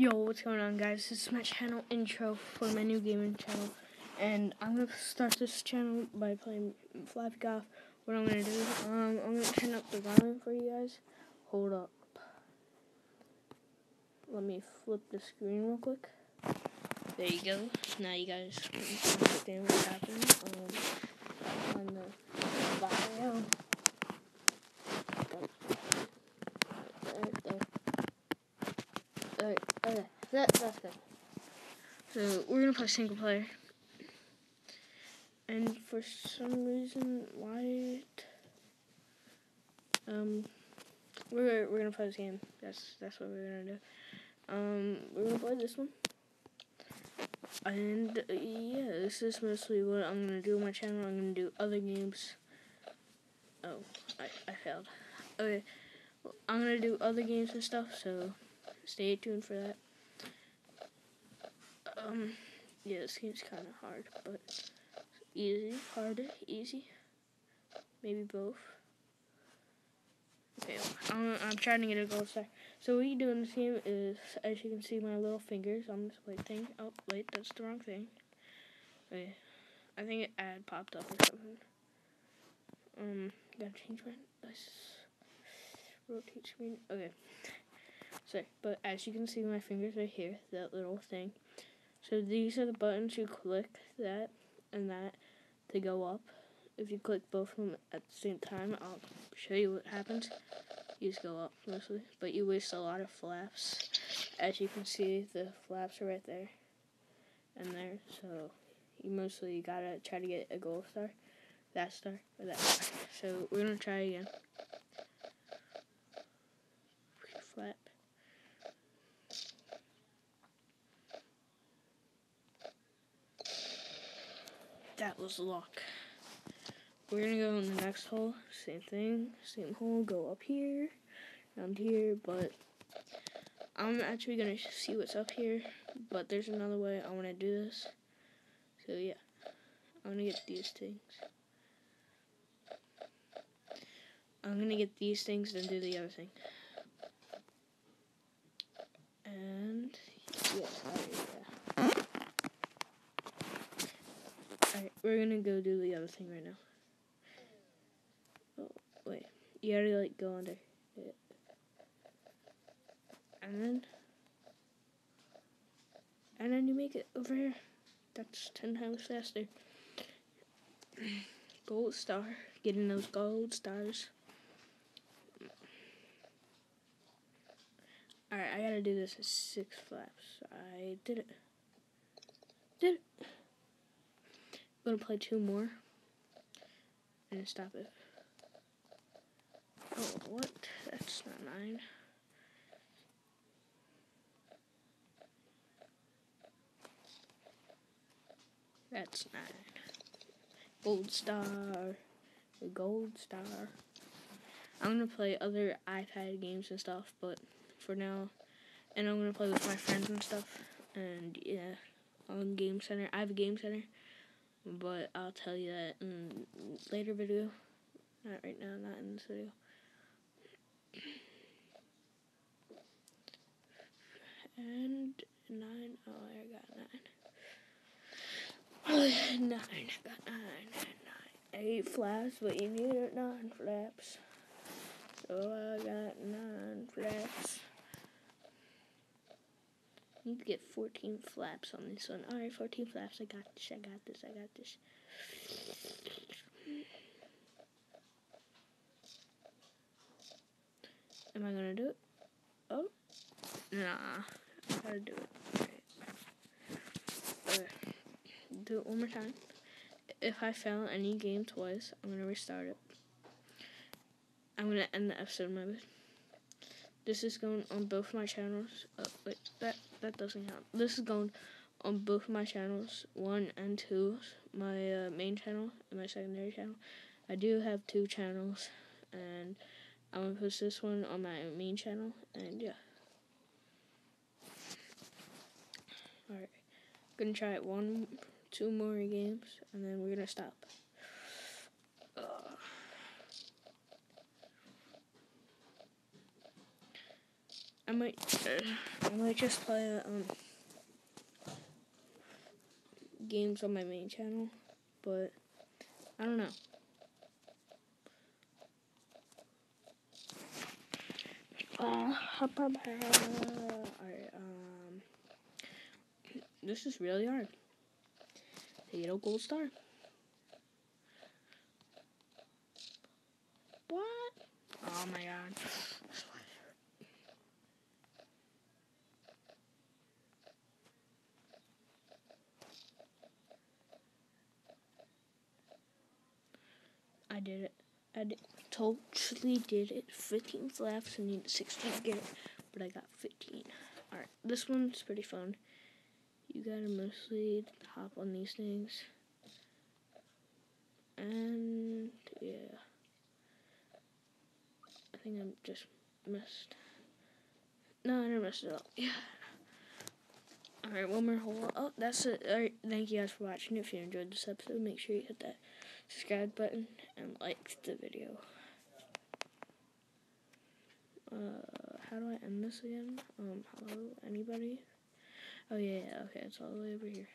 Yo, what's going on guys? This is my channel intro for my new gaming channel. And I'm going to start this channel by playing Flappy Golf. What I'm going to do, um, I'm going to turn up the volume for you guys. Hold up. Let me flip the screen real quick. There you go. Now you guys can understand what's happening um, on the volume. Alright, okay. That, that's good. So, we're gonna play single player. And for some reason, why... Um, we're, we're gonna play this game. That's, that's what we're gonna do. Um, we're gonna play this one. And, uh, yeah, this is mostly what I'm gonna do on my channel. I'm gonna do other games. Oh, I, I failed. Okay, well, I'm gonna do other games and stuff, so stay tuned for that. Um, yeah, this game's kind of hard, but easy, hard, easy, maybe both. Okay, I'm, I'm trying to get a gold star. So what you do in this game is, as you can see my little fingers on this white thing. Oh, wait, that's the wrong thing. Okay, I think an ad popped up or something. Um, gotta change my, let's rotate screen. Okay. Sorry, but as you can see my fingers right here, that little thing. So these are the buttons you click that and that to go up. If you click both of them at the same time, I'll show you what happens. You just go up mostly, but you waste a lot of flaps. As you can see, the flaps are right there and there. So you mostly gotta try to get a gold star, that star, or that star. So we're gonna try again. Flap. That was luck. We're gonna go in the next hole, same thing, same hole, go up here, down here, but I'm actually gonna see what's up here, but there's another way I wanna do this. So yeah, I'm gonna get these things. I'm gonna get these things, then do the other thing. And yeah, Alright, we're gonna go do the other thing right now. Oh, wait. You gotta, like, go under it. And then... And then you make it over here. That's ten times faster. Gold star. Getting those gold stars. Alright, I gotta do this at six flaps. I did it. Did it. I'm gonna play two more and stop it. Oh, what? That's not nine. That's nine. Gold star. The gold star. I'm gonna play other iPad games and stuff, but for now, and I'm gonna play with my friends and stuff. And yeah, on Game Center. I have a Game Center but I'll tell you that in later video. Not right now, not in this video. And nine. Oh, I got nine. Oh, nine. I got nine. Nine. Eight flaps, but you need nine flaps. So I got nine flaps. Need to get 14 flaps on this one. Alright, 14 flaps. I got this. I got this. I got this. Am I gonna do it? Oh, nah. I gotta do it. Okay. Do it one more time. If I fail any game twice, I'm gonna restart it. I'm gonna end the episode my. This is going on both my channels. Oh, wait, that that doesn't count. This is going on both my channels, one and two, my uh, main channel and my secondary channel. I do have two channels, and I'm gonna post this one on my main channel, and yeah. Alright, gonna try it one, two more games, and then we're gonna stop. I might, I might just play um games on my main channel, but I don't know. Uh, Alright, um, this is really hard. Halo Gold Star. What? Oh my god. I did it. I did, totally did it. 15 left, so I need 16 to get it, but I got 15. Alright, this one's pretty fun. You gotta mostly hop on these things. And, yeah. I think I just missed. No, I never messed it up. Yeah. Alright, one more hole. Oh, that's it. Alright, thank you guys for watching. If you enjoyed this episode, make sure you hit that subscribe button and like the video. Uh, how do I end this again? Um, hello, anybody? Oh yeah, yeah, okay, it's all the way over here.